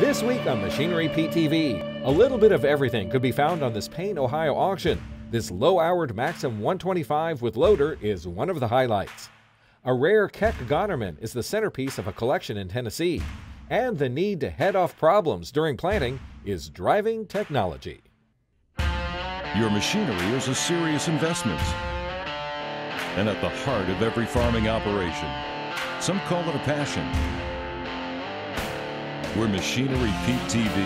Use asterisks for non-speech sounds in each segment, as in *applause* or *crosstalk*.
This week on Machinery Pete TV, a little bit of everything could be found on this Payne, Ohio auction. This low-hourred Maxxum 125 with loader is one of the highlights. A rare Keck Gonnerman is the centerpiece of a collection in Tennessee. And the need to head off problems during planting is driving technology. Your machinery is a serious investment and at the heart of every farming operation. Some call it a passion. We're Machinery Pete TV,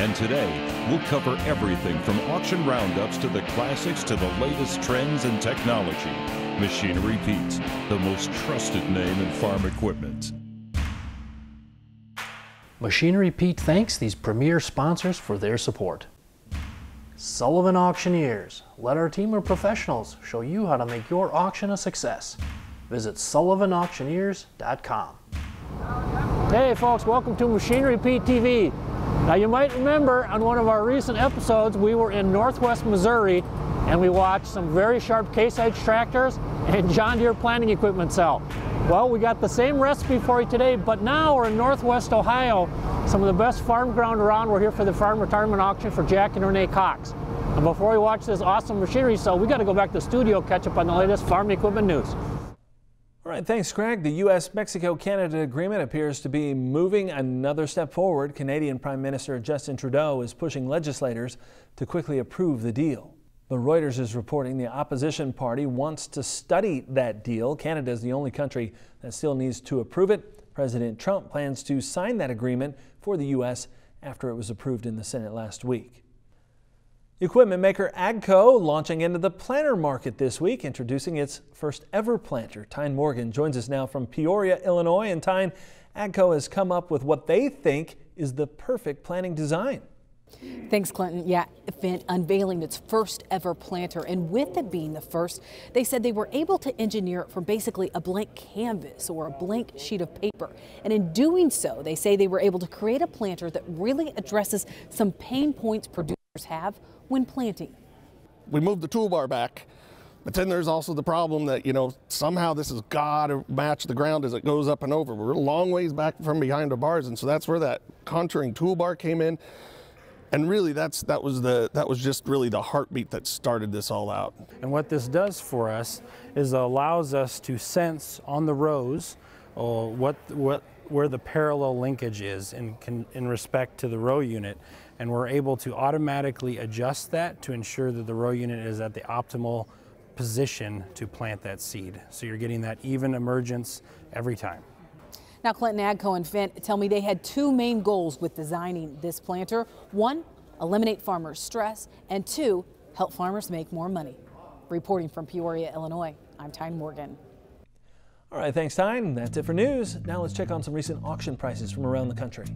and today we'll cover everything from auction roundups to the classics to the latest trends and technology. Machinery Pete, the most trusted name in farm equipment. Machinery Pete thanks these premier sponsors for their support. Sullivan Auctioneers. Let our team of professionals show you how to make your auction a success. Visit sullivanauctioneers.com. Hey folks, welcome to Machinery Pete TV. Now you might remember on one of our recent episodes we were in northwest Missouri and we watched some very sharp Case IH tractors and John Deere planting equipment sell. Well, we got the same recipe for you today, but now we're in northwest Ohio, some of the best farm ground around. We're here for the farm retirement auction for Jack and Renee Cox. And before we watch this awesome machinery sell, we got to go back to the studio, catch up on the latest farm equipment news. All right, thanks, Greg. The U.S. Mexico Canada agreement appears to be moving another step forward. Canadian Prime Minister Justin Trudeau is pushing legislators to quickly approve the deal. But Reuters is reporting the opposition party wants to study that deal. Canada is the only country that still needs to approve it. President Trump plans to sign that agreement for the U.S. after it was approved in the Senate last week. Equipment maker AGCO launching into the planter market this week, introducing its first ever planter. Tyne Morgan joins us now from Peoria, Illinois. And Tyne, AGCO has come up with what they think is the perfect planting design. Thanks, Clinton. Yeah, Fendt unveiling its first ever planter. And with it being the first, they said they were able to engineer it from basically a blank canvas or a blank sheet of paper. And in doing so, they say they were able to create a planter that really addresses some pain points producers have when planting. We moved the toolbar back. But then there's also the problem that, you know, somehow this has got to match the ground as it goes up and over. We're a long ways back from behind the bars, and so that's where that contouring toolbar came in and really that's that was the that was just really the heartbeat that started this all out and what this does for us is allows us to sense on the rows uh, what what where the parallel linkage is in, in respect to the row unit and we're able to automatically adjust that to ensure that the row unit is at the optimal position to plant that seed so you're getting that even emergence every time now, Clinton Agco and Fendt tell me they had two main goals with designing this planter. One, eliminate farmers' stress, and two, help farmers make more money. Reporting from Peoria, Illinois, I'm Tyne Morgan. All right, thanks, Tyne. That's it for news. Now let's check on some recent auction prices from around the country.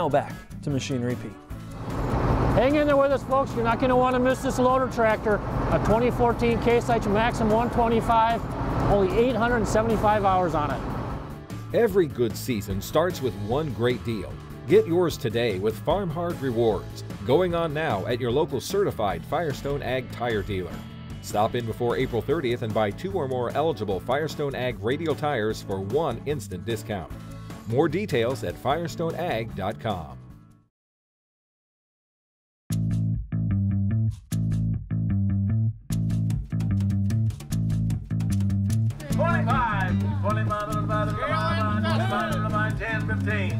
Now back to Machinery Pete. Hang in there with us, folks. You're not going to want to miss this loader tractor. A 2014 Case IH Maxxum 125, only 875 hours on it. Every good season starts with one great deal. Get yours today with Farm Hard Rewards, going on now at your local certified Firestone Ag tire dealer. Stop in before April 30th and buy two or more eligible Firestone Ag radial tires for one instant discount. More details at firestoneag.com. Twenty-five, twenty-five, twenty-five, ten, fifteen.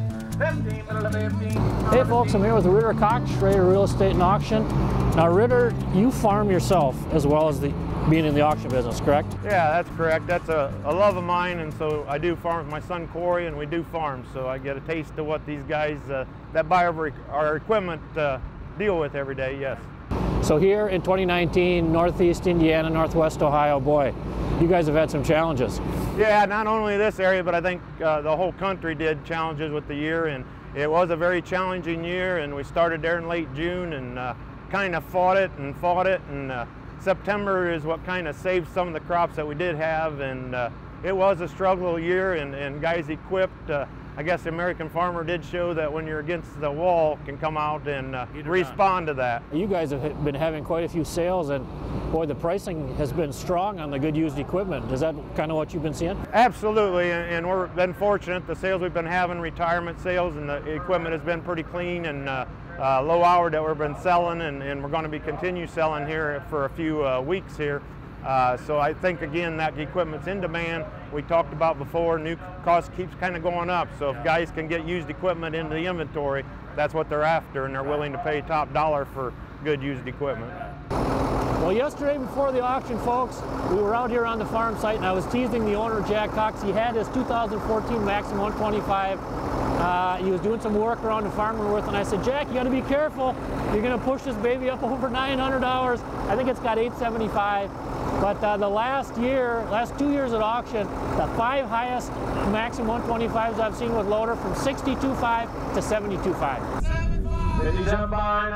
Hey folks, I'm here with Ritter Cox, Schrader Real Estate and Auction. Now Ritter, you farm yourself as well as the being in the auction business, correct? Yeah, that's correct. That's a, a love of mine, and so I do farm with my son Corey, and we do farm, so I get a taste of what these guys uh, that buy our, our equipment uh, deal with every day, yes. So here in 2019, Northeast Indiana, Northwest Ohio, boy, you guys have had some challenges. Yeah, not only this area, but I think uh, the whole country did challenges with the year, and it was a very challenging year. And we started there in late June and uh, kind of fought it and fought it, and uh, September is what kind of saved some of the crops that we did have, and uh, it was a struggle year, and, and guys equipped. Uh, I guess the American farmer did show that when you're against the wall, can come out and uh, respond to that. You guys have been having quite a few sales, and boy, the pricing has been strong on the good used equipment. Is that kind of what you've been seeing? Absolutely, and, and we've been fortunate. The sales we've been having, retirement sales, and the equipment has been pretty clean and uh, uh, low hour that we've been selling, and, and we're going to be continue selling here for a few uh, weeks here. Uh, so I think again that equipment's in demand. We talked about before, new cost keeps kind of going up. So if guys can get used equipment into the inventory, that's what they're after, and they're willing to pay top dollar for good used equipment. Well, yesterday before the auction, folks, we were out here on the farm site, and I was teasing the owner, Jack Cox. He had his 2014 Maxxum 125. Uh, he was doing some work around the Farmerworth, and I said, Jack, you got to be careful. You're going to push this baby up over $900. I think it's got 875. But uh, the last year, last two years at auction, the five highest Maxxum 125s I've seen with loader from 62.5 to 72.5. 57 by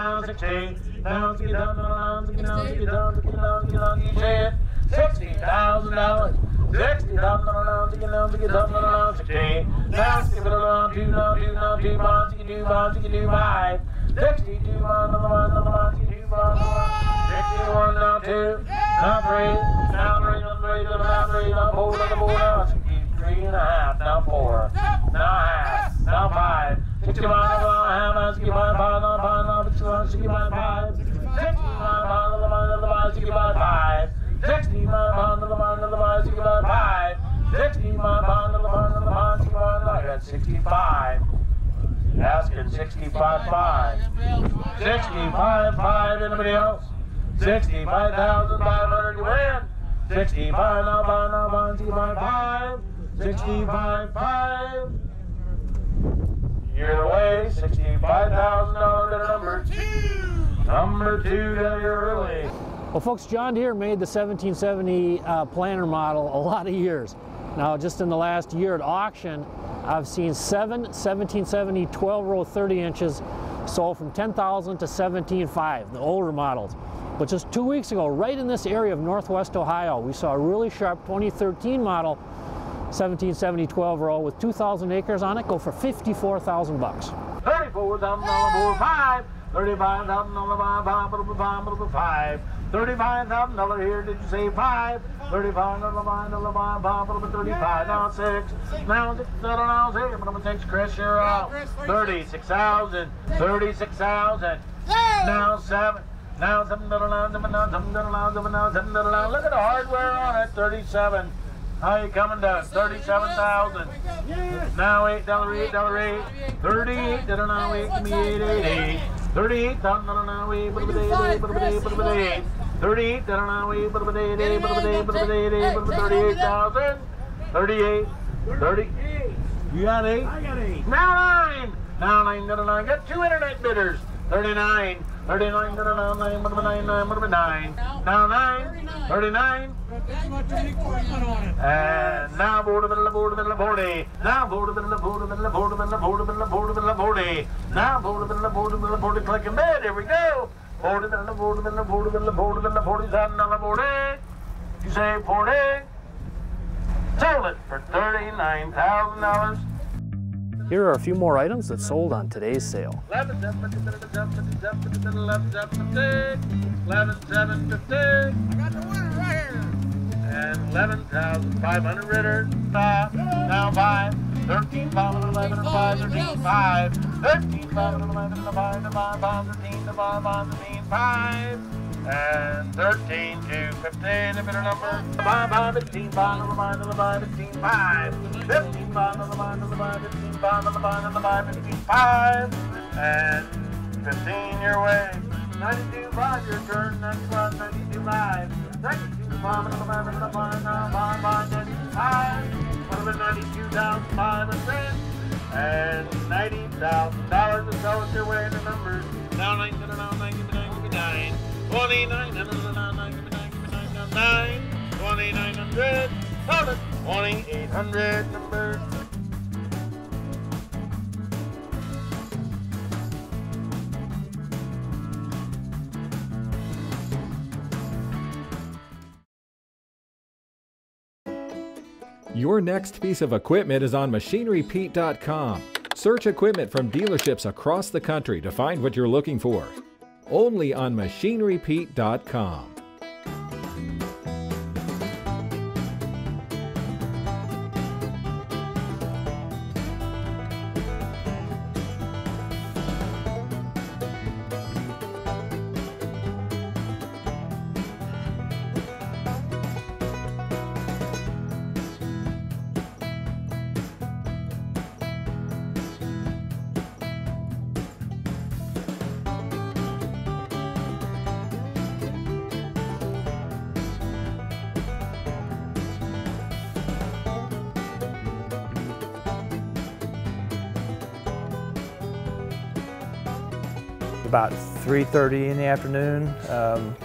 now 16. Now get down, down, get down, get down, get down, get down, get down. Sixteen thousand dollars. Sixty thousand dollars. Get down, get down, down, sixteen. Now skip it around two, now two, now two bonds. You can do bonds. You can do five. Sixty-two bonds, another one, another one. You can do bonds. Sixty-one, now two, now three, now three, now three, now three, now four, now four, now three and a half, now four, now half, now five. Sixty-one, now half, now sixty-one, five, now five, now sixty-one, sixty-one, five. Sixty-one, five, now five, now five, sixty-one, five. Sixty-one, five, now five, now five, sixty-one, five. 65. Asking 65.5. 65.5. Anybody else? 65,500. You win. 65, now, five, now, five, 65, five. You're $65,000 to number two. Number two that you're early. Well, folks, John Deere made the 1770 uh, planter model a lot of years. Now, just in the last year at auction, I've seen seven 1770 12 row 30 inches sold from 10,000 to 17.5, the older models. But just two weeks ago, right in this area of Northwest Ohio, we saw a really sharp 2013 model 1770 12 row with 2,000 acres on it go for 54,000 bucks. Thirty-four thousand dollar four five. Thirty-five thousand dollar five five five five five. Thirty-five thousand dollar here. Did you say five? Thirty-five dollar five dollar five five five thirty-five. Now six. Now six. Now six. Number six. Chris, you're out. Thirty-six thousand. Thirty-six thousand. Now seven. Now seven dollar now seven now seven dollar now seven now seven dollar now. Look at the hardware on it. Thirty-seven. How you coming down? Thirty-seven thousand. Now eight dollar eight dollar eight. Thirty-eight dollar now eight. Me eight eight eight. Thirty-eight thousand dollar now eight. But but eight eight but but eight but but eight. Thirty-eight dollar now eight. But but eight eight but but eight but but eight eight but thirty-eight thousand. Thirty-eight. Thirty. You got eight. I got eight. Now nine. Now nine dollar nine. Got two internet bidders. Thirty-nine. Thirty-nine dollar now nine. But nine nine but nine. Now nine. Thirty-nine. And now board of the board of the forty. Now board of the board of the board of the board of the board of the forty. Now board of the board of the board of click and bed. Here we go. Forty seven dollar forty. You say forty. Sold it for thirty-nine thousand dollars. Here are a few more items that sold on today's sale. Eleven seven fifty. Eleven seven fifty. Eleven seven fifty. I got the winner right here. And eleven thousand five hundred ritter. Five. Now five. Thirteen five eleven five. Thirteen five. Thirteen five and eleven and five and five. Five thirteen to five. Five thirteen five. And thirteen to fifteen. The bidder number. Five five fifteen five and five and five fifteen five. Fifteen five and five and five fifteen five and five and five fifteen five. And fifteen your way. Ninety-two five your turn. Ninety-one ninety-two five. Ninety-two five and five and five and five five ninety-five. One of ninety-two thousand five hundred. And ninety thousand dollars is going your way in the numbers. Now ninety, now ninety, ninety, nine. One 2999 2900 2800 number. Your next piece of equipment is on MachineryPete.com. Search equipment from dealerships across the country to find what you're looking for. Only on MachineryPete.com. About 3.30 in the afternoon, um,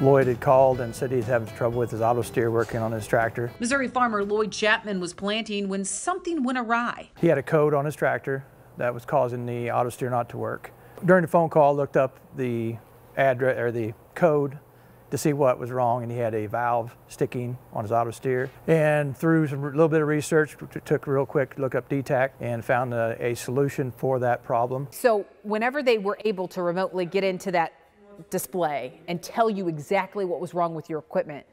Lloyd had called and said he's having trouble with his auto steer working on his tractor. Missouri farmer Lloyd Chapman was planting when something went awry. He had a code on his tractor that was causing the auto steer not to work. During the phone call, looked up the address or the code to see what was wrong, and he had a valve sticking on his auto steer. And through a little bit of research, took a real quick look up DTAC and found a, a solution for that problem. So whenever they were able to remotely get into that display and tell you exactly what was wrong with your equipment,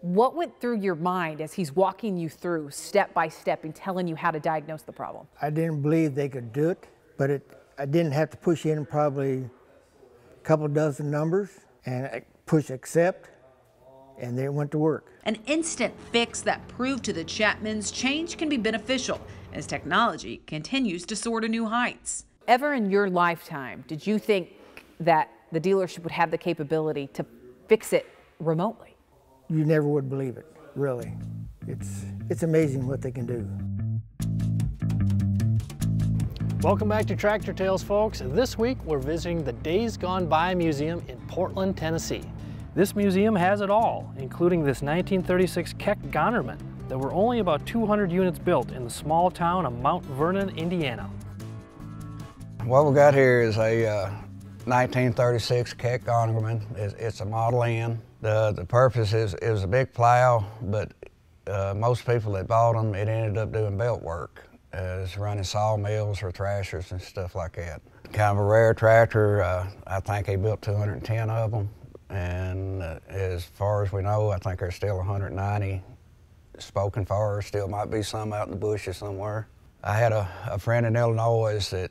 what went through your mind as he's walking you through step by step and telling you how to diagnose the problem? I didn't believe they could do it, but it, I didn't have to push in probably a couple dozen numbers and I push accept, and then it went to work. An instant fix that proved to the Chapmans change can be beneficial as technology continues to soar to new heights. Ever in your lifetime, did you think that the dealership would have the capability to fix it remotely? You never would believe it, really. It's, it's amazing what they can do. Welcome back to Tractor Tales, folks. This week we're visiting the Days Gone By Museum in Portland, Tennessee. This museum has it all, including this 1936 Keck Gonnerman. There were only about 200 units built in the small town of Mount Vernon, Indiana. What we got here is a uh, 1936 Keck Gonnerman. It's, it's, a Model N. The, the purpose is, is a big plow, but uh, most people that bought them, it ended up doing belt work. Uh, it's running sawmills or thrashers and stuff like that. Kind of a rare tractor. Uh, I think he built 210 of them. And as far as we know, I think there's still 190 spoken for. Still might be some out in the bushes somewhere. I had a, a friend in Illinois that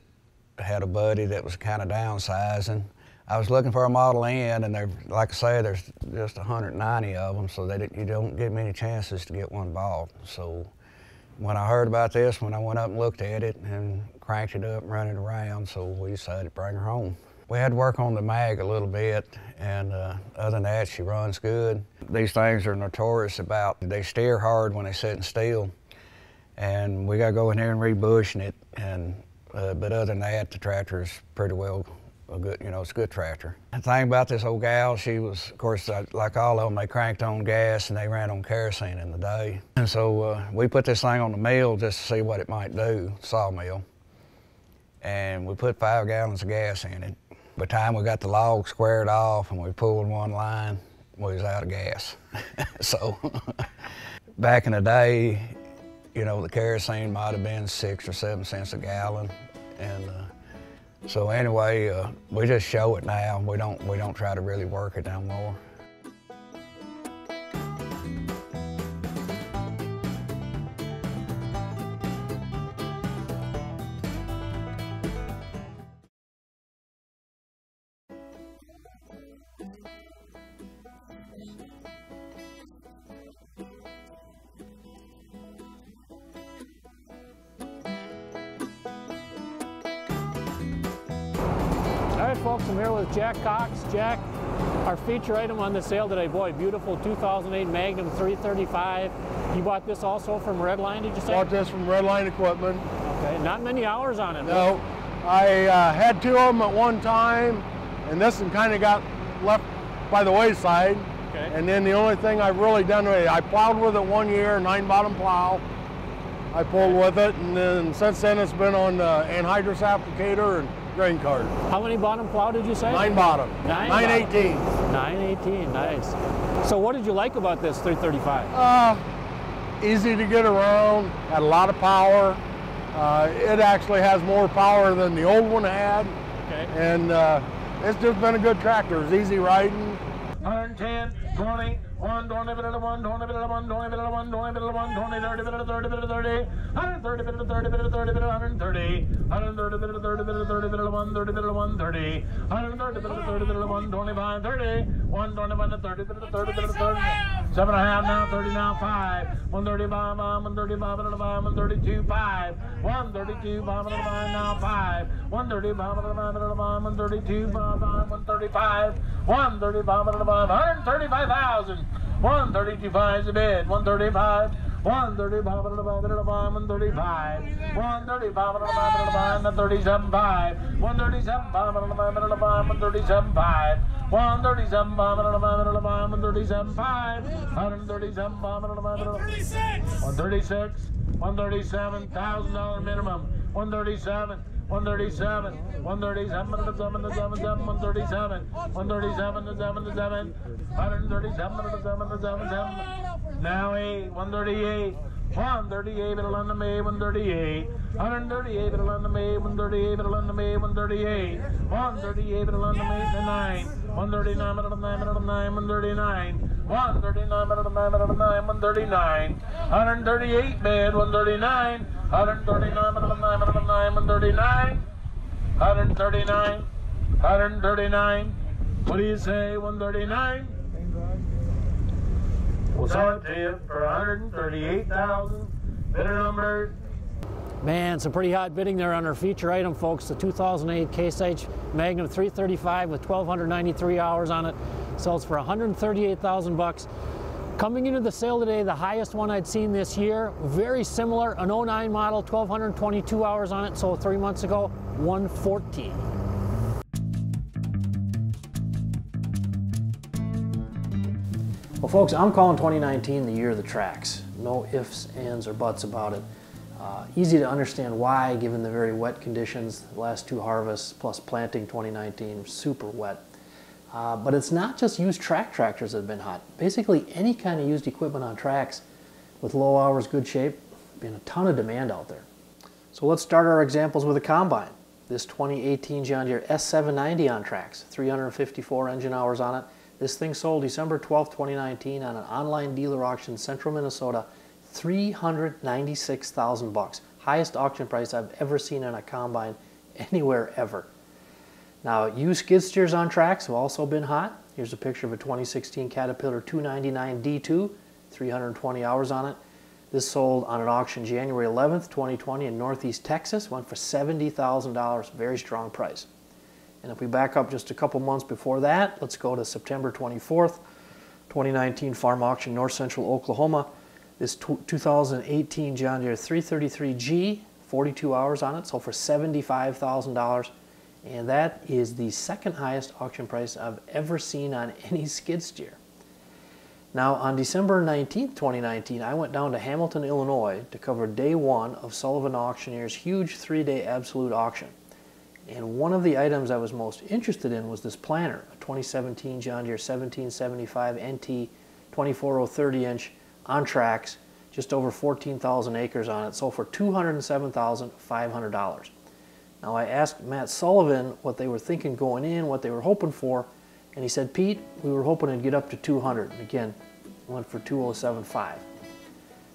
had a buddy that was kind of downsizing. I was looking for a Model N, and there, like I say, there's just 190 of them, so that you don't get many chances to get one bought. So when I heard about this, when I went up and looked at it and cranked it up and ran it around, so we decided to bring her home. We had to work on the mag a little bit, and uh, other than that, she runs good. These things are notorious about, they steer hard when they sit in still, and we got to go in here and rebushing it, and, uh, but other than that, the tractor is pretty well a good, you know, it's a good tractor. The thing about this old gal, she was, of course, like all of them, they cranked on gas and they ran on kerosene in the day. And so uh, we put this thing on the mill just to see what it might do, sawmill. And we put five gallons of gas in it. By the time we got the log squared off and we pulled one line, we was out of gas. *laughs* so *laughs* back in the day, you know, the kerosene might have been six or seven cents a gallon. And uh, so anyway, uh, we just show it now. We don't, we don't try to really work it no more. Feature item on the sale today, boy, beautiful 2008 Magnum 335. You bought this also from Redline, did you say? Bought this from Redline Equipment. Okay, not many hours on it. No, I uh, had two of them at one time, and this one kind of got left by the wayside. Okay. And then the only thing I've really done with it, I plowed with it one year, nine bottom plow. I pulled with it, and then since then it's been on the anhydrous applicator and grain cart. How many bottom plow did you say? Nine bottom. Nine. 918. 918, nice. So what did you like about this 335? Uh, easy to get around, had a lot of power. Uh, it actually has more power than the old one had. Okay. And uh, it's just been a good tractor. It's easy riding one, ten, twenty, one, twenty, bit one, twenty, bit one, twenty, bit one, twenty, bit one, twenty, thirty, bit thirty, bit thirty, hundred thirty, bit thirty, thirty, bit thirty, thirty, thirty, bit one, twenty-five, thirty, one, twenty-five, thirty, bit thirty, now, thirty now, five, one thirty-five, five, one thirty-five, and a five, one thirty-two, five, one thirty-two, five, and a five now, five, one thirty-five, and five, and five, 135. and a five. 135,000, 132 finds a bid, 135, 135, 135, 135, 137, 5, 137, 5, 137, 5. 137, 137, 5, 137, 136, 137, $137,000 minimum, 137, 137, 137 to 7 to 7 7, 137, 137 7 to 7, 137 to 7 to 7 7. Now 8, 138, 138 it'll end the May, 138, 138 it'll end the May, 138 it'll end the May, 138, 138 it'll end the May 9, 139 it'll 9 it'll 9, 139. 139 minute of 9 minute of 9, 139, 138 bid, 139, 139 minute of 9 minute of 9, 139, 139, 139. What do you say, 139? We'll sell it to you for 138,000. Bidder number Man, some pretty hot bidding there on our feature item, folks. The 2008 Case IH Magnum 335 with 1,293 hours on it sells for 138,000 bucks. Coming into the sale today, the highest one I'd seen this year, very similar, an 09 model, 1,222 hours on it, sold three months ago, 114. Well, folks, I'm calling 2019 the year of the tracks. No ifs, ands, or buts about it. Uh, easy to understand why, given the very wet conditions, last two harvests, plus planting 2019, super wet. Uh, but it's not just used track tractors that have been hot. Basically, any kind of used equipment on tracks with low hours, good shape, been a ton of demand out there. So let's start our examples with a combine. This 2018 John Deere S790 on tracks, 354 engine hours on it. This thing sold December 12, 2019 on an online dealer auction central Minnesota, 396,000 bucks. Highest auction price I've ever seen on a combine *laughs* anywhere ever. Now, used skid steers on tracks have also been hot. Here's a picture of a 2016 Caterpillar 299 D2, 320 hours on it. This sold on an auction January 11th, 2020 in Northeast Texas, went for $70,000, very strong price. And if we back up just a couple months before that, let's go to September 24th, 2019 farm auction, North Central Oklahoma. This 2018 John Deere 333G, 42 hours on it, sold for $75,000. And that is the second highest auction price I've ever seen on *laughs* any skid steer. Now, on December 19, 2019, I went down to Hamilton, Illinois to cover day one of Sullivan Auctioneer's huge three-day absolute auction. And one of the items I was most interested in was this planter, a 2017 John Deere 1775 NT 24030 inch on tracks, just over 14,000 acres on it, sold for $207,500. Now I asked Matt Sullivan what they were thinking going in, what they were hoping for, and he said, Pete, we were hoping to get up to 200. And again, went for 2075.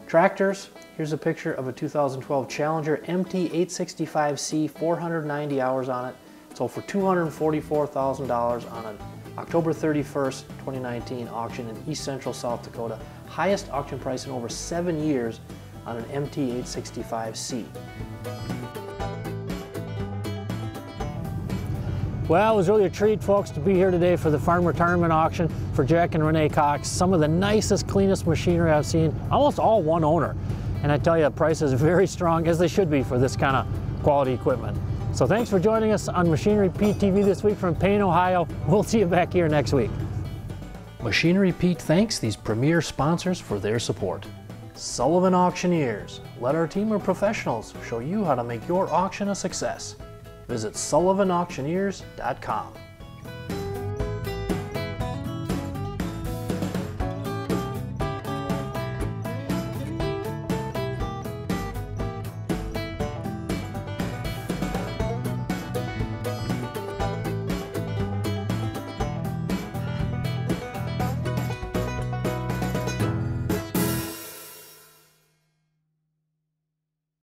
Tractors, here's a picture of a 2012 Challenger MT865C, 490 hours on it. Sold for $244,000 on an October 31st, 2019 auction in East Central South Dakota. Highest auction price in over seven years on an MT865C. Well, it was really a treat, folks, to be here today for the farm retirement auction for Jack and Renee Cox. Some of the nicest, cleanest machinery I've seen, almost all one owner. And I tell you, the price is *laughs* very strong, as they should be for this kind of quality equipment. So thanks for joining us on Machinery Pete TV this week from Payne, Ohio. We'll see you back here next week. Machinery Pete thanks these premier sponsors for their support. Sullivan Auctioneers. Let our team of professionals show you how to make your auction a success. Visit sullivanauctioneers.com.